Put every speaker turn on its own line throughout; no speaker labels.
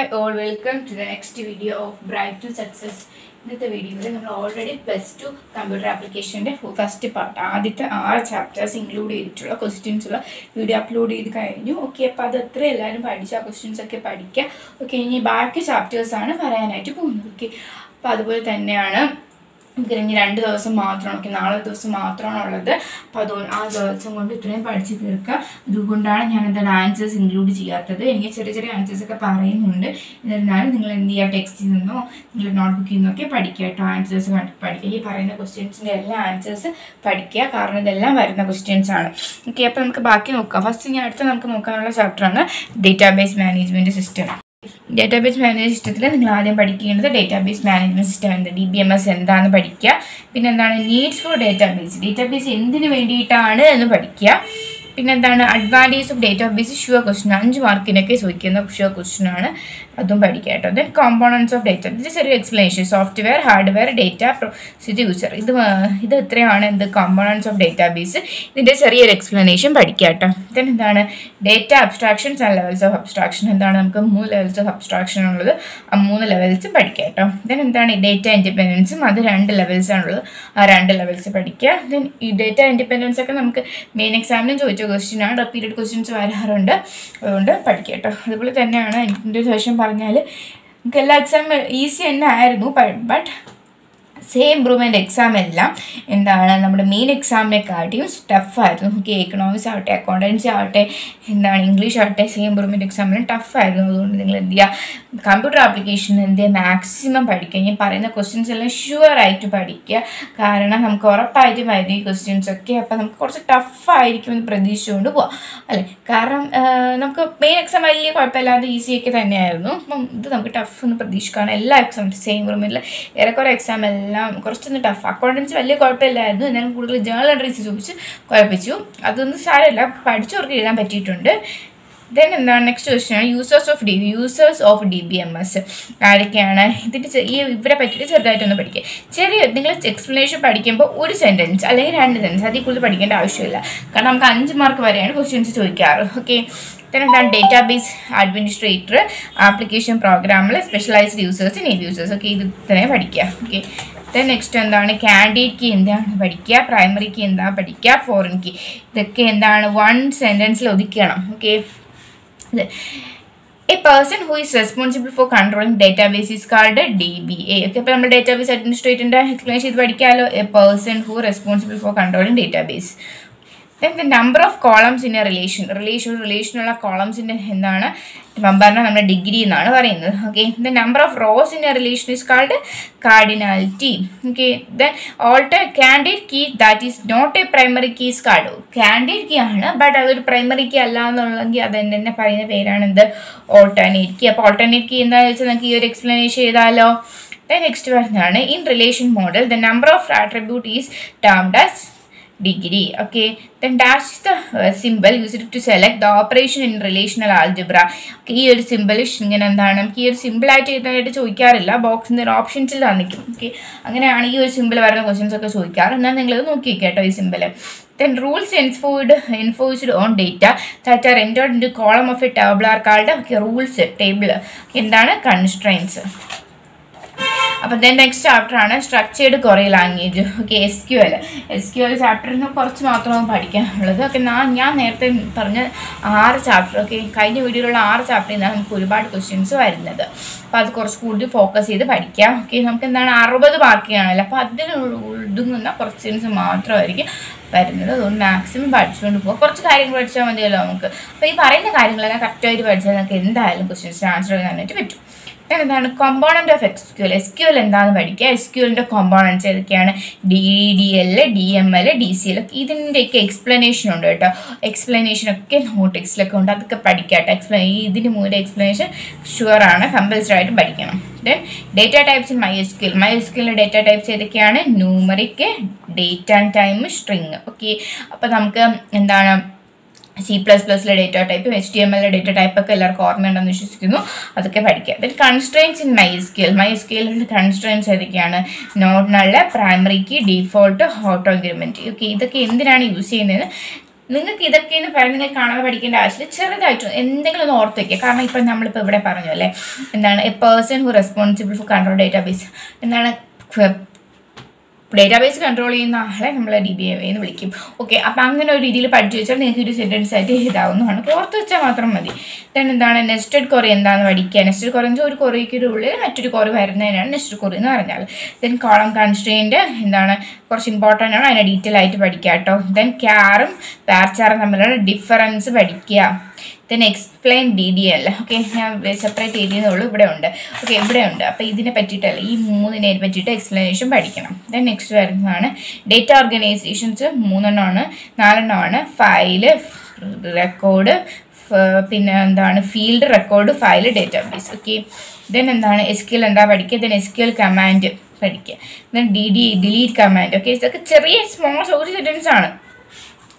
Hi all welcome to the next video of bright to success ഇന്നത്തെ വീഡിയോയിൽ നമ്മൾ already plus two computer ആപ്ലിക്കേഷന്റെ first part ആദ്യത്തെ ആറ് ചാപ്റ്റേഴ്സ് ഇൻക്ലൂഡ് ചെയ്തിട്ടുള്ള ക്വസ്റ്റ്യൻസ് ഉള്ള വീഡിയോ അപ്ലോഡ് ചെയ്ത് കഴിഞ്ഞു. ഓക്കെ അപ്പോൾ അത് അത്ര എല്ലാവരും പഠിച്ചു ആ ക്വസ്റ്റ്യൻസ് ഒക്കെ പഠിക്കുക ഓക്കെ ഇനി ബാക്കി ചാപ്റ്റേഴ്സാണ് പറയാനായിട്ട് പോകുന്നത്. ഓക്കെ അപ്പോൾ അതുപോലെ തന്നെയാണ് ഇനി രണ്ട് ദിവസം മാത്രമാണ് ഓക്കെ നാളെ ദിവസം മാത്രമാണ് ഉള്ളത് അപ്പോൾ അതുകൊണ്ട് ആ ദിവസം കൊണ്ട് ഇത്രയും പഠിച്ച് തീർക്കുക അതുകൊണ്ടാണ് ഞാൻ എന്താണ് ആൻസേഴ്സ് ഇൻക്ലൂഡ് ചെയ്യാത്തത്. എനിക്ക് ചെറിയ ചെറിയ ആൻസേഴ്സ് ഒക്കെ പറയുന്നുണ്ട്. എന്നിരുന്നാലും നിങ്ങൾ എന്ത് ചെയ്യുക ടെക്സ്റ്റിൽ നിന്നോ നിങ്ങൾ നോട്ട്ബുക്കിൽ നിന്നൊക്കെ പഠിക്കുക കേട്ടോ. ആൻസേഴ്സ് പഠിക്കുക. ഈ പറയുന്ന ക്വസ്റ്റ്യൻസിന്റെ എല്ലാ ആൻസേഴ്സ് പഠിക്കുക. കാരണം ഇതെല്ലാം വരുന്ന ക്വസ്റ്റ്യൻസ് ആണ്. ഓക്കെ അപ്പോൾ നമുക്ക് ബാക്കി നോക്കാം. ഫസ്റ്റ് ഞാൻ അടുത്ത നമുക്ക് നോക്കാനുള്ള ചാപ്റ്ററാണ് database management system database management സിസ്റ്റത്തിൽ നിങ്ങൾ ആദ്യം പഠിക്കേണ്ടത് ഡേറ്റാബേസ് മാനേജ്മെന്റ് സിസ്റ്റം എന്ത് ഡി ബി എം എസ് എന്താണെന്ന് പഠിക്കുക പിന്നെ എന്താണ് നീഡ്സ് ഫോർ ഡേറ്റാബേസ് ഡേറ്റാബേസ് എന്തിനു വേണ്ടിയിട്ടാണ് എന്ന് പഠിക്കുക പിന്നെ എന്താണ് advantage of database sure question അഞ്ച് മാർക്കിനൊക്കെ ചോദിക്കുന്ന ഷുവർ ക്വസ്റ്റൻ ആണ്. അതും പഠിക്കുക കേട്ടോ. ദെൻ കോമ്പോണൻസ് ഓഫ് ഡേറ്റ ഇത് ചെറിയ explanation software hardware data procedure user ഇത് ഇത് എത്രയാണ്? എന്ത് കോമ്പോണൻസ് ഓഫ് ഡേറ്റാബേസ് ഇതിന്റെ ചെറിയൊരു എക്സ്പ്ലനേഷൻ പഠിക്കുക കേട്ടോ. ദെൻ എന്താണ്? Data abstractions and levels of abstraction എന്താണ് നമുക്ക് മൂന്ന് ലെവൽസ് ഓഫ് അബ്സ്ട്രാക്ഷൻ ഉള്ളത്? ആ മൂന്ന് ലെവൽസ് പഠിക്കുക കേട്ടോ. ദെൻ എന്താണ്? ഡേറ്റ ഇൻഡിപെൻഡൻസും അത് രണ്ട് ലെവൽസ് ആണുള്ളത്. ആ രണ്ട് ലെവൽസ് പഠിക്കുക. ദെൻ ഈ ഡേറ്റ ഇൻഡിപെൻഡൻസ് ഒക്കെ നമുക്ക് മെയിൻ എക്സാമിനും ചോദിച്ച ക്വസ്റ്റ്യൻ ആണ്. റിപ്പീറ്റഡ് ക്വസ്റ്റ്യൻസ് വരാറുണ്ട്. അതുകൊണ്ട് പഠിക്കുക കേട്ടോ. അതുപോലെ തന്നെയാണ് എന്റെ ശേഷം പറഞ്ഞാൽ നമുക്ക് എല്ലാ എക്സാം ഈസി തന്നെ ആയിരുന്നു. ബട്ട് സെയിം ഇമ്പ്രൂവ്മെന്റ് എക്സാം എല്ലാം എന്താണ് നമ്മുടെ മെയിൻ എക്സാമിനെക്കാട്ടിയും ടഫായിരുന്നു നമുക്ക് എക്കണോമിക്സ് ആവട്ടെ അക്കൗണ്ടൻസി ആവട്ടെ എന്താണ് ഇംഗ്ലീഷ് ആവട്ടെ സെയിം ഇമ്പ്രൂവ്മെന്റ് എക്സാമിന് ടഫായിരുന്നു അതുകൊണ്ട് നിങ്ങൾ എന്ത് ചെയ്യുക കമ്പ്യൂട്ടർ ആപ്ലിക്കേഷൻ എന്ത് ചെയ്യുക മാക്സിമം പഠിക്കുക. ഞാൻ പറയുന്ന ക്വസ്റ്റ്യൻസ് എല്ലാം ഷുവർ ആയിട്ട് പഠിക്കുക. കാരണം നമുക്ക് ഉറപ്പായിട്ടും വരും ഈ ക്വസ്റ്റ്യൻസ് ഒക്കെ. അപ്പോൾ നമുക്ക് കുറച്ച് ടഫായിരിക്കും എന്ന് പ്രതീക്ഷിച്ചുകൊണ്ട് പോവാം. അല്ലേ? കാരണം നമുക്ക് മെയിൻ എക്സാം വലിയ കുഴപ്പമില്ലാതെ ഈസി ഒക്കെ തന്നെയായിരുന്നു. അപ്പം ഇത് നമുക്ക് ടഫ് എന്ന് പ്രതീക്ഷിക്കുകയാണ്. എല്ലാ എക്സാം സെയിം ഇമ്പ്രൂവ്മെന്റിൽ ഏറെക്കുറെ എക്സാം എല്ലാം കുറച്ചൊന്ന് ടഫ് അക്കൗണ്ടൻസി വലിയ കുഴപ്പമില്ലായിരുന്നു. ഞാൻ കൂടുതൽ ജേണൽ എൻട്രീസ് ചോദിച്ച് കുഴപ്പിച്ചു. അതൊന്നും സാരമില്ല. പഠിച്ചവർക്ക് എഴുതാൻ പറ്റിയിട്ടുണ്ട്. ദെൻ എന്താണ് next question users of D users of D B M S ആരൊക്കെയാണ്? ഇതിന്റെ ഈ ഇവരെ പറ്റിയിട്ട് ചെറുതായിട്ടൊന്ന് പഠിക്കുക ചെറിയ നിങ്ങൾ എക്സ്പ്ലനേഷൻ പഠിക്കുമ്പോൾ ഒരു സെന്റൻസ് അല്ലെങ്കിൽ രണ്ട് സെന്റൻസ് അതിൽ കൂടുതൽ പഠിക്കേണ്ട ആവശ്യമില്ല. കാരണം നമുക്ക് അഞ്ച് മാർക്ക് വരെയാണ് ക്വസ്റ്റ്യൻസ് ചോദിക്കാറ്. ഓക്കെ then എന്താണ്? ഡേറ്റാബേസ് അഡ്മിനിസ്ട്രേറ്റർ ആപ്ലിക്കേഷൻ പ്രോഗ്രാമിൽ സ്പെഷ്യലൈസ്ഡ് യൂസേഴ്സ് ഇനി യൂസേഴ്സ് ഓക്കെ ഇത് തന്നെ പഠിക്കുക ഓക്കെ ദെൻ നെക്സ്റ്റ് എന്താണ്? കാൻഡിഡേറ്റ് കീ എന്താണ് പഠിക്കുക? കീ എന്താണ് പഠിക്കുക? ഫോറിൻ കീ ഇതൊക്കെ എന്താണ്? വൺ സെന്റൻസിൽ ഒതുക്കണം okay a person who is responsible for controlling database is called D B A okay അപ്പോൾ നമ്മൾ ഡേറ്റാബേസ് അഡ്മിനിസ്ട്രേറ്ററിന്റെ എക്സ്പ്ലെയിൻ ചെയ്ത് പഠിക്കാമല്ലോ a person who responsible for controlling database then the number of columns in a relation relation റിലേഷനുള്ള കോളംസിന്റെ എന്താണ്? പറഞ്ഞാൽ നമ്മുടെ degree എന്നാണ് പറയുന്നത്. Okay the number of rows in a relation is called cardinality okay then alter candidate key that is not a primary keys card candidate key ആണ്. But അതൊരു primary key അല്ല എന്നുള്ളെങ്കിൽ അത് തന്നെ പറയുന്ന പേരാണ് എന്ത് ഓൾട്ടർനേറ്റ് കീ അപ്പോൾ ഓൾട്ടർനേറ്റ് കീ എന്താണെന്ന് വെച്ചാൽ നമുക്ക് ഈ ഒരു എക്സ്പ്ലനേഷൻ ചെയ്താലോ ദെൻ നെക്സ്റ്റ് പറഞ്ഞാണ് in relation model the number of attribute is termed as degree okay then dash is the uh, symbol used to select the operation in relational algebra okay ഈ ഒരു simple ഇങ്ങനെ എന്താണ് നമുക്ക് ഈ ഒരു simple ആയിട്ട് എഴുതാനായിട്ട് ചോദിക്കാറില്ല ബോക്സിന്റെ ഒരു ഓപ്ഷൻസിൽ തന്നിക്കും ഓക്കെ അങ്ങനെയാണ് ഈ ഒരു സിമ്പിൾ വരുന്ന ക്വസ്റ്റ്യൻസ് ഒക്കെ ചോദിക്കാറ് എന്നാൽ നിങ്ങളത് നോക്കി കേട്ടോ ഈ simple then rules enforced enforced on data that are entered into column of a table are called okay, rules table എന്താണ് constraints അപ്പം ദെൻ നെക്സ്റ്റ് ചാപ്റ്ററാണ് structured query language okay S Q L S Q L ചാപ്റ്ററിന് കുറച്ച് മാത്രമാണ് പഠിക്കാനുള്ളത്. Okay ഞാൻ ഞാൻ നേരത്തെ പറഞ്ഞ ആറ് ചാപ്റ്റർ ഓക്കെ കഴിഞ്ഞ വീഡിയോയിലുള്ള ആറ് ചാപ്റ്ററിൽ നിന്നാണ് നമുക്ക് ഒരുപാട് ക്വസ്റ്റ്യൻസ് വരുന്നത്. അപ്പോൾ അത് കുറച്ച് കൂടുതൽ ഫോക്കസ് ചെയ്ത് പഠിക്കാം. ഓക്കെ നമുക്ക് എന്താണ് അറുപത് ബാക്കിയാണല്ലോ. അപ്പോൾ അതിന് ഒതുങ്ങുന്ന ക്വസ്റ്റ്യൻസ് മാത്രമായിരിക്കും വരുന്നത്. അതുകൊണ്ട് മാക്സിമം പഠിച്ചുകൊണ്ട് പോകുക കുറച്ച് കാര്യങ്ങൾ പഠിച്ചാൽ മതിയല്ലോ നമുക്ക്. അപ്പോൾ ഈ പറയുന്ന കാര്യങ്ങളെല്ലാം കറക്റ്റായിട്ട് പഠിച്ചാൽ നമുക്ക് എന്തായാലും ക്വസ്റ്റ്യൻസിന് ആൻസർ ചെയ്യാനായിട്ട് പറ്റും. Then എന്താണ്? Component of S Q L S Q L എന്താണെന്ന് പഠിക്കുക. എസ് ക്യൂലിന്റെ കോമ്പോണൻസ് ഏതൊക്കെയാണ്? D D L D M L D C L ഒക്കെ. ഇതിന്റെയൊക്കെ എക്സ്പ്ലനേഷൻ ഉണ്ട് കേട്ടോ. എക്സ്പ്ലനേഷൻ ഒക്കെ നോട്ട് ടെക്സ്റ്റിലൊക്കെ ഉണ്ട്. അതൊക്കെ പഠിക്കുക കേട്ടോ. എക്സ്പ്ലെ ഈ ഇതിന് മൂന്ന് എക്സ്പ്ലനേഷൻ ഷുവറാണ് കമ്പൽസറി ആയിട്ട് പഠിക്കണം. Then data types in my S Q L my S ക്യൂലിന്റെ data types ഏതൊക്കെയാണ്? Numeric date and time string okay അപ്പോൾ നമുക്ക് എന്താണ് C plus പ്ലസിലെ data type H T M എല്ലിലെ data type ഒക്കെ എല്ലാവർക്കും ഓർമ്മയുണ്ടെന്ന് വിശ്വസിക്കുന്നു. അതൊക്കെ പഠിക്കുക then constraints in my SQL my സ്കെയിലുള്ള constraints ഏതൊക്കെയാണ് പ്രൈമറി പ്രൈമറിക്ക് ഡിഫോൾട്ട് ഹോട്ടോ അഗ്രിമെന്റ് ഓക്കെ ഇതൊക്കെ എന്തിനാണ് യൂസ് ചെയ്യുന്നത്? നിങ്ങൾക്ക് ഇതൊക്കെയെന്ന് പറയാൻ നിങ്ങൾ കാണാതെ പഠിക്കേണ്ട ആവശ്യമില്ല. ചെറുതായിട്ട് എന്തെങ്കിലും ഒന്ന് ഓർത്ത് വയ്ക്കുക കാരണം ഇപ്പം നമ്മളിപ്പോൾ ഇവിടെ പറഞ്ഞു അല്ലേ? എന്താണ്? A person who responsible for control database എന്താണ്? ഡേറ്റാബേസ് കൺട്രോൾ ചെയ്യുന്ന ആളെ നമ്മൾ ഡി ബി എന്ന് വിളിക്കും. ഓക്കെ അപ്പോൾ അങ്ങനെ ഒരു രീതിയിൽ പഠിച്ചു വെച്ചാൽ നിങ്ങൾക്ക് ഒരു സെന്റൻസ് ആയിട്ട് എഴുതാവുന്നതാണ്. ഓർത്ത് വെച്ചാൽ മാത്രം മതി. ദെൻ എന്താണ്? നെസ്റ്റഡ് കൊറി എന്താണെന്ന് പഠിക്കുക. നെസ്റ്റഡ് കൊറി എന്ന് ഒരു കൊറിയുടെ ഉള്ളിൽ മറ്റൊരു കൊറി വരുന്നതിനാണ് നെസ്റ്റഡ് കൊറി എന്ന് പറഞ്ഞാൽ. ദെൻ കോളം കൺസ്ട്രെയിന്റ് എന്താണ്? കുറച്ച് ഇമ്പോർട്ടന്റ് ആണ്. അതിനെ ഡീറ്റെയിൽ ആയിട്ട് പഠിക്കുക കേട്ടോ. ദെൻ ക്യാറും പാർച്ചാറും തമ്മിലുള്ള ഡിഫറൻസ് പഠിക്കുക. Then explain D D L okay ഞാൻ സെപ്പറേറ്റ് എഴുതിയെന്നുള്ളൂ ഇവിടെ ഉണ്ട്. ഓക്കെ ഇവിടെ ഉണ്ട്. അപ്പോൾ ഇതിനെ പറ്റിയിട്ടല്ല ഈ മൂന്നിനെ പറ്റിയിട്ട് എക്സ്പ്ലനേഷൻ പഠിക്കണം. ദെൻ നെക്സ്റ്റ് വരുന്നതാണ് ഡേറ്റ ഓർഗനൈസേഷൻസ് മൂന്നെണ്ണമാണ് നാലെണ്ണമാണ് ഫയൽ റെക്കോർഡ് പിന്നെ എന്താണ് field record file database okay then എന്താണ് എസ് ക്യു എന്താ പഠിക്കുക? ദെൻ എസ് ക്യു കമാൻഡ് പഠിക്കുക. Then D D delete command okay ഇതൊക്കെ ചെറിയ സ്മോൾ ഒരു സെന്റൻസ് ആണ്.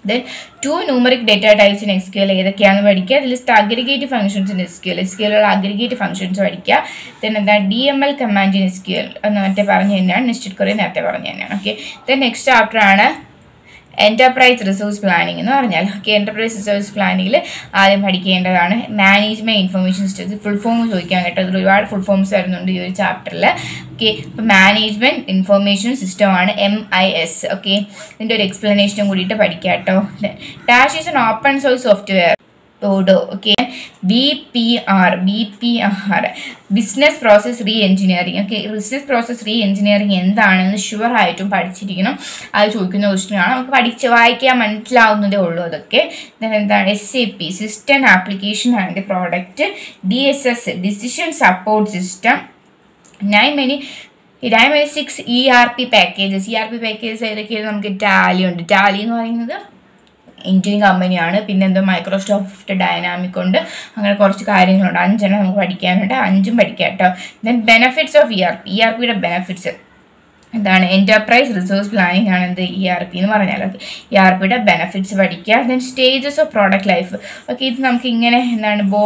Then two numeric data types in SQL ഏതൊക്കെയാണെന്ന് പഠിക്കുക? അതിൽ list aggregate functions in SQL എസ്ക്യൂഎലുള്ള aggregate functions പഠിക്കുക. ദെൻ എന്താ? D M L command in SQL എന്ന് നേരത്തെ പറഞ്ഞു തന്നെയാണ്. നിശ്ചിത് കുറേ നേരത്തെ പറഞ്ഞു തന്നെയാണ്. ഓക്കെ ദെൻ നെക്സ്റ്റ് ചാപ്റ്റർ ആണ്. എന്റർപ്രൈസ് റിസോഴ്സ് പ്ലാനിംഗ് എന്ന് പറഞ്ഞാൽ ഓക്കെ എന്റർപ്രൈസ് റിസോഴ്സ് പ്ലാനിങ്ങിൽ ആദ്യം പഠിക്കേണ്ടതാണ് management information systems full form ചോദിക്കാൻ കേട്ടോ. അതിൽ ഒരുപാട് ഫുൾ ഫോംസ് വരുന്നുണ്ട് ഈ ഒരു ചാപ്റ്ററിൽ ഓക്കെ അപ്പോൾ മാനേജ്മെന്റ് ഇൻഫർമേഷൻ സിസ്റ്റമാണ് എം ഐ എസ് ഓക്കെ ഇതിന്റെ ഒരു എക്സ്പ്ലനേഷനും കൂടിയിട്ട് പഠിക്കാം കേട്ടോ. Dash is an open source software Odoo okay B P R B P R business process reengineering okay business process reengineering എന്താണെന്ന് ഷുവർ ആയിട്ടും പഠിച്ചിരിക്കണം. അത് ചോദിക്കുന്ന ക്വസ്റ്റ്യനാണ് നമുക്ക് പഠിച്ച് വായിക്കാൻ മനസ്സിലാവുന്നതേ ഉള്ളൂ അതൊക്കെ. എന്താണ്? S A P system application and product D S S decision support system nine many nine many six E R P packages E R P packages ഏതൊക്കെയാണ് നമുക്ക് ടാലി ഉണ്ട്. ടാലി എന്ന് പറയുന്നത് ഇന്ത്യൻ കമ്പനിയാണ്. പിന്നെ എന്തോ മൈക്രോസോഫ്റ്റ് ഡൈനാമിക് ഉണ്ട്. അങ്ങനെ കുറച്ച് കാര്യങ്ങളുണ്ട്. അഞ്ചെണ്ണം നമുക്ക് പഠിക്കാനുണ്ട്. അഞ്ചും പഠിക്കാം കേട്ടോ. Then benefits of E R P E R പിയുടെ ബെനഫിറ്റ്സ് എന്താണ് എന്റർപ്രൈസ് റിസോഴ്സ് പ്ലാനിങ് ആണ് എന്ത് ഇ ആർ പി എന്ന് പറഞ്ഞാൽ. ഓക്കെ ഇ ആർ പിയുടെ ബെനഫിറ്റ്സ് പഠിക്കുക then stages of product life okay ഇത് നമുക്ക് ഇങ്ങനെ എന്താണ് ബോ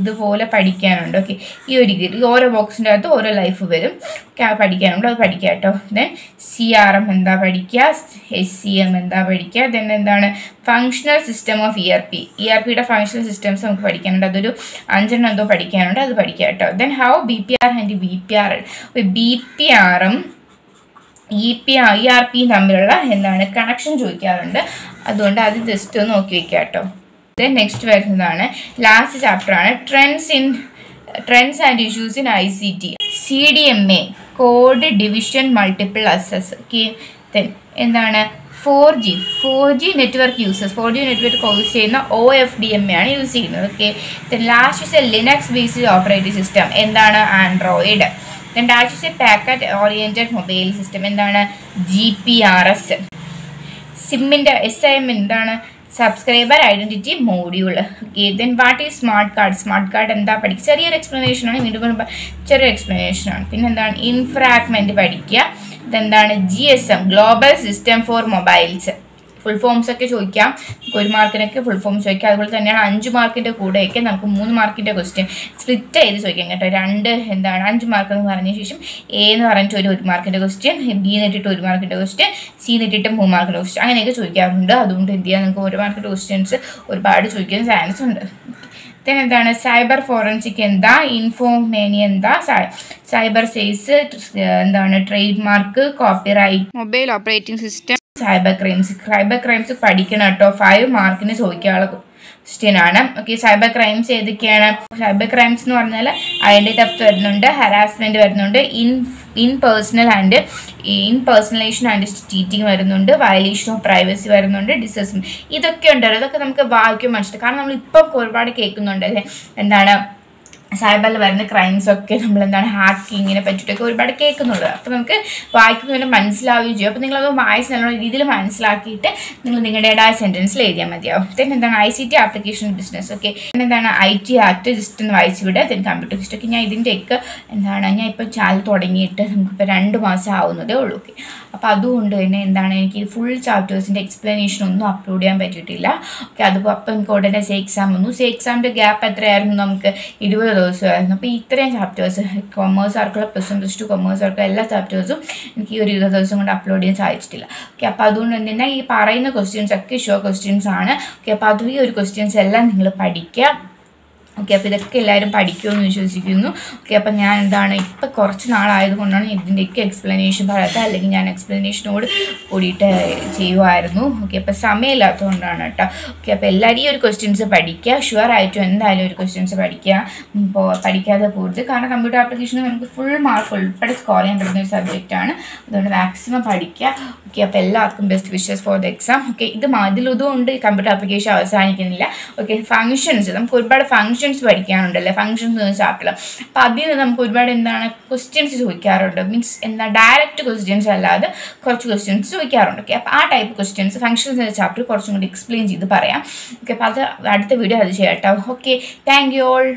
ഇതുപോലെ പഠിക്കാനുണ്ട്. ഓക്കെ ഈ ഒരു ഓരോ ബോക്സിന്റെ അകത്ത് ഓരോ ലൈഫ് വരും. പഠിക്കാനുണ്ട്. അത് പഠിക്കുക കേട്ടോ. ദെൻ സി ആർ എം എന്താ പഠിക്കുക? എസ് സി എം എന്താ പഠിക്കുക? ദെൻ എന്താണ് functional system of E R P E R പിയുടെ ഫങ്ഷണൽ സിസ്റ്റംസ് നമുക്ക് പഠിക്കാനുണ്ട്. അതൊരു അഞ്ചെണ്ണം എന്തോ പഠിക്കാനുണ്ട്. അത് പഠിക്കുക കേട്ടോ. Then how B P R and B P R B P ആറും E P I R P തമ്മിലുള്ള എന്താണ് കണക്ഷൻ ചോദിക്കാറുണ്ട്. അതുകൊണ്ട് അത് ജസ്റ്റ് ഒന്ന് നോക്കി വെക്കുക കേട്ടോ നെക്സ്റ്റ് വരുന്നതാണ് ലാസ്റ്റ് ചാപ്റ്റർ ആണ്. Trends in trends and issues in I C T C D M A code division multiple access എന്താണ്? Four G four G network users four G network use ചെയ്യുന്ന O F D M A ആണ് use ചെയ്യുന്നത്. Okay last is a Linux based operating system എന്താണ്? Android a packet oriented mobile system എന്താണ്? G P R S സിമ്മിന്റെ S I M എന്താണ്? Subscriber identity module okay then what is smart card smart card എന്താ പഠിക്കുക? ചെറിയൊരു explanation ആണ്. വീണ്ടും ചെറിയൊരു explanation ആണ്. പിന്നെ എന്താണ്? ഇൻഫ്രാഗ്മെന്റ് പഠിക്കുക. ഇതെന്താണ്? G S M global system for mobiles full forms ഒക്കെ ചോദിക്കാം. നമുക്ക് ഒരു മാർക്കിനൊക്കെ ഫുൾ ഫോംസ് ചോദിക്കാം. അതുപോലെ തന്നെയാണ് അഞ്ച് മാർക്കിന്റെ കൂടെയൊക്കെ നമുക്ക് മൂന്ന് മാർക്കിന്റെ ക്വസ്റ്റ്യൻ സ്പ്ലിറ്റ് ചെയ്ത് ചോദിക്കാം കേട്ടോ. രണ്ട് എന്താണ്? അഞ്ച് മാർക്ക് എന്ന് പറഞ്ഞ ശേഷം എ എന്ന് പറഞ്ഞിട്ട് ഒരു ഒരു മാർക്കിന്റെ ക്വസ്റ്റ്യൻ ബി എന്നിട്ടിട്ട് ഒരു മാർക്കിന്റെ ക്വസ്റ്റ്യൻ സി എന്നിട്ടിട്ട് മൂന്ന് മാർക്കിന്റെ ക്വസ്റ്റ്യൻ അങ്ങനെയൊക്കെ ചോദിക്കാറുണ്ട്. അതുകൊണ്ട് എന്ത് ചെയ്യാം? നിങ്ങൾക്ക് ഒരു മാർക്കിന്റെ ക്വസ്റ്റ്യൻസ് ഒരുപാട് ചോദിക്കാൻ ചാൻസ് ഉണ്ട്. പിന്നെ എന്താണ്? സൈബർ ഫോറൻസിക് എന്താ? ഇൻഫോമേനി എന്താ? സൈബർ സേസ് എന്താണ്? Trademark copyright mobile operating system cyber crimes cyber crimes പഠിക്കണം കേട്ടോ. ഫൈവ് മാർക്കിന് ചോദിക്കാനുള്ള ക്വസ്റ്റ്യൻ ആണ്. ഓക്കെ സൈബർ ക്രൈംസ് ഏതൊക്കെയാണ്? സൈബർ ക്രൈംസ് എന്ന് പറഞ്ഞാൽ ഐഡന്റി തെഫ്റ്റ് വരുന്നുണ്ട് ഹരാസ്മെന്റ് വരുന്നുണ്ട് in in personal and in personalisation and cheating വരുന്നുണ്ട് വയലേഷൻ ഓഫ് പ്രൈവസി വരുന്നുണ്ട് ഡിസസ്മെന്റ് ഇതൊക്കെ ഉണ്ടല്ലോ. ഇതൊക്കെ നമുക്ക് വായിക്കും മനസ്സിലാക്കാം. കാരണം നമ്മൾ ഇപ്പം ഒരുപാട് കേൾക്കുന്നുണ്ടല്ലേ എന്താണ് സൈബറിൽ വരുന്ന ക്രൈംസ് ഒക്കെ നമ്മൾ എന്താണ് ഹാക്കിങ്ങിനെ പറ്റിയിട്ടൊക്കെ ഒരുപാട് കേൾക്കുന്നുള്ളത് അപ്പോൾ നമുക്ക് വായിക്കുന്നതിന് മനസ്സിലാവുകയും ചെയ്യും. അപ്പോൾ നിങ്ങളത് വായിച്ച് നല്ല രീതിയിൽ മനസ്സിലാക്കിയിട്ട് നിങ്ങൾ നിങ്ങളുടേതായ സെന്റൻസിൽ എഴുതിയാൽ മതിയാവും. Then എന്താണ് I C T application business okay പിന്നെ എന്താണ് ഐ ടി ആക്ട് ജസ്റ്റ് ഒന്ന് വായിച്ച് വിടുക. Then കമ്പ്യൂട്ടർ ഒക്കെ. ഞാൻ ഇതിന്റെയൊക്കെ എന്താണ് ഞാൻ ഇപ്പോൾ ചാനൽ തുടങ്ങിയിട്ട് നമുക്കിപ്പോൾ രണ്ട് മാസം ആവുന്നതേ ഉള്ളൂ ഓക്കെ അപ്പോൾ അതുകൊണ്ട് തന്നെ എന്താണ് എനിക്ക് ഫുൾ ചാപ്റ്റേഴ്സിന്റെ എക്സ്പ്ലനേഷൻ ഒന്നും അപ്ലോഡ് ചെയ്യാൻ പറ്റിയിട്ടില്ല ഓക്കെ അതിപ്പോൾ അപ്പം എനിക്ക് ഉടനെ സേ എക്സാം വന്നു. സേ എക്സാമിന്റെ ഗ്യാപ്പ് എത്രയായിരുന്നു നമുക്ക്? ഇരുപത് ദിവസമായിരുന്നു അപ്പോൾ ഇത്രയും chapters commerce ആർക്കുള്ള plus one plus two commerce ആർക്കുള്ള എല്ലാ ചാപ്റ്റേഴ്സും എനിക്ക് ഈ ഒരു ഇരുപത് ദിവസം കൊണ്ട് അപ്ലോഡ് ചെയ്യാൻ സാധിച്ചിട്ടില്ല. ഓക്കെ അപ്പോൾ അതുകൊണ്ട് തന്നെ ഈ പറയുന്ന ക്വസ്റ്റ്യൻസ് ഒക്കെ ഷോ ക്വസ്റ്റ്യൻസ് ആണ്. ഓക്കെ അപ്പോൾ അതും ഈ ഒരു ക്വസ്റ്റ്യൻസ് എല്ലാം നിങ്ങൾ പഠിക്കുക. ഓക്കെ അപ്പോൾ ഇതൊക്കെ എല്ലാവരും പഠിക്കുമെന്ന് വിശ്വസിക്കുന്നു. ഓക്കെ അപ്പം ഞാൻ എന്താണ് ഇപ്പം കുറച്ച് നാളായതുകൊണ്ടാണ് ഇതിന്റെയൊക്കെ എക്സ്പ്ലനേഷൻ പറയാത്തത്. അല്ലെങ്കിൽ ഞാൻ എക്സ്പ്ലനേഷനോട് കൂടിയിട്ട് ചെയ്യുമായിരുന്നു ഓക്കെ അപ്പോൾ സമയമില്ലാത്തതുകൊണ്ടാണ് കേട്ടോ. ഓക്കെ അപ്പോൾ എല്ലാവരും ഈ ഒരു ക്വസ്റ്റ്യൻസ് പഠിക്കുക. ഷുവർ ആയിട്ടും എന്തായാലും ഒരു ക്വസ്റ്റ്യൻസ് പഠിക്കുക. ഇപ്പോൾ പഠിക്കാതെ പോകരുത് കാരണം കമ്പ്യൂട്ടർ ആപ്ലിക്കേഷനിൽ നമുക്ക് ഫുൾ മാർക്ക് ഉൾപ്പെടെ സ്കോർ ചെയ്യാൻ പറ്റുന്ന ഒരു സബ്ജക്റ്റാണ് അതുകൊണ്ട് മാക്സിമം പഠിക്കുക. ഓക്കെ അപ്പോൾ എല്ലാവർക്കും best wishes for the exam okay ഇത് അതിലതുകൊണ്ട് കമ്പ്യൂട്ടർ ആപ്ലിക്കേഷൻ അവസാനിക്കുന്നില്ല. ഓക്കെ ഫങ്ഷൻസ് നമുക്ക് ഒരുപാട് ഫങ്ഷൻസ് പഠിക്കാനുണ്ടല്ലേ? ഫങ്ഷൻസ് എന്ന ചാപ്റ്റർ അപ്പോൾ അതിൽ നിന്ന് നമുക്ക് ഒരുപാട് എന്താണ് ക്വസ്റ്റ്യൻസ് ചോദിക്കാറുണ്ട്. മീൻസ് എന്താ ഡയറക്റ്റ് ക്വസ്റ്റ്യൻസ് അല്ലാതെ കുറച്ച് ക്വസ്റ്റ്യൻസ് ചോദിക്കാറുണ്ട്. ഓക്കെ അപ്പോൾ ആ ടൈപ്പ് ക്വസ്റ്റ്യൻസ് ഫങ്ഷൻസ് എന്ന ചാപ്റ്റർ കുറച്ചും കൂടി എക്സ്പ്ലെയിൻ ചെയ്ത് പറയാം. ഓക്കെ അപ്പോൾ അത് അടുത്ത വീഡിയോ അത് ചെയ്യാം കേട്ടോ. Okay thank you all